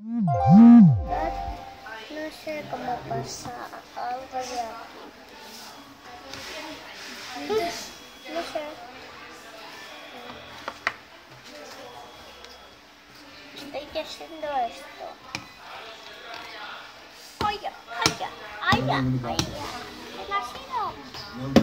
no sé cómo pasa algo de aquí. No sé. Estoy haciendo esto. Oye, oye, ay, ay, ay. ¿Qué